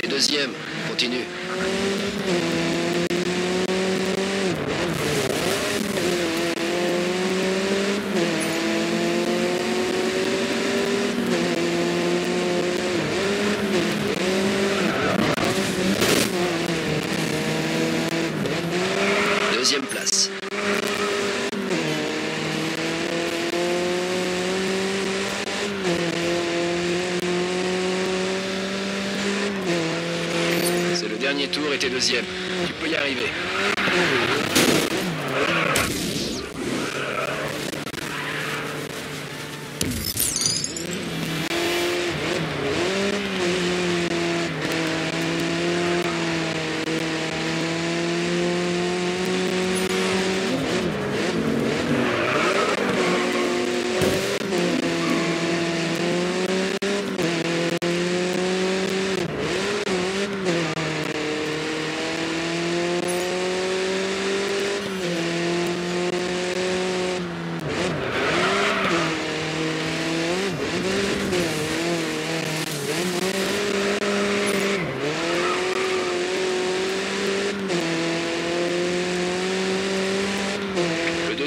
Des deuxièmes, continue. C'est le dernier tour et t'es deuxième. Tu peux y arriver.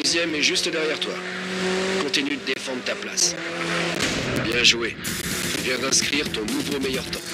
Deuxième est juste derrière toi. Continue de défendre ta place. Bien joué. Tu viens d'inscrire ton nouveau meilleur temps.